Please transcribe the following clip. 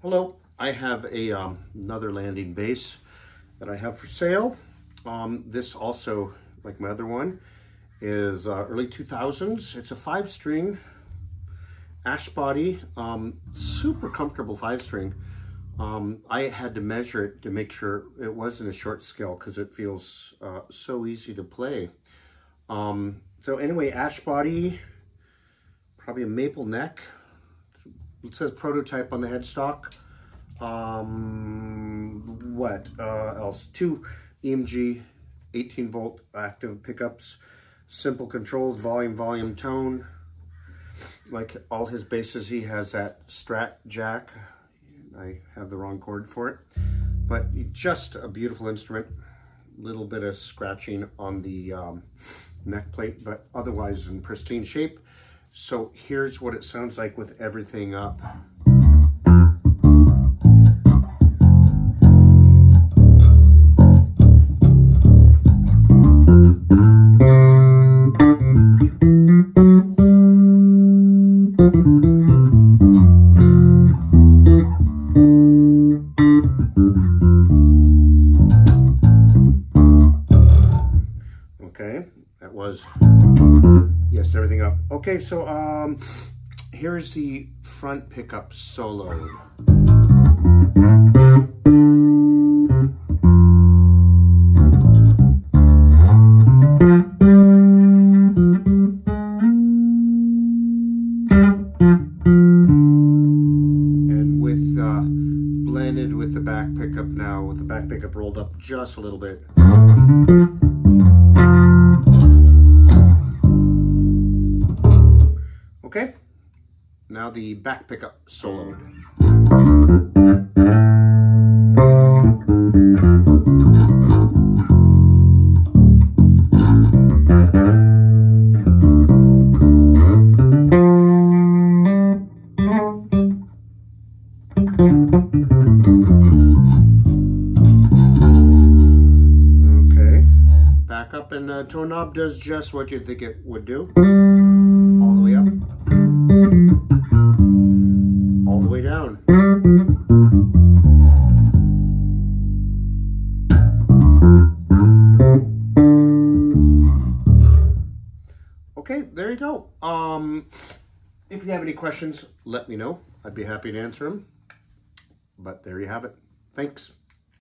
Hello, I have a um, another landing bass that I have for sale. Um, this also, like my other one, is uh, early 2000s. It's a five string ash body, um, super comfortable five string. Um, I had to measure it to make sure it wasn't a short scale because it feels uh, so easy to play. Um, so anyway, ash body, probably a maple neck. It says prototype on the headstock. Um, what uh, else? Two EMG 18 volt active pickups, simple controls, volume, volume, tone. Like all his basses, he has that Strat jack. I have the wrong cord for it, but just a beautiful instrument. Little bit of scratching on the um, neck plate, but otherwise in pristine shape. So here's what it sounds like with everything up. Okay, that was, yes, everything up. Okay, so um, here's the front pickup solo. And with, uh, blended with the back pickup now, with the back pickup rolled up just a little bit. Okay, now the back pickup soloed. Okay, back up and uh, tone knob does just what you'd think it would do. Okay, there you go. Um, if you have any questions, let me know. I'd be happy to answer them. But there you have it. Thanks.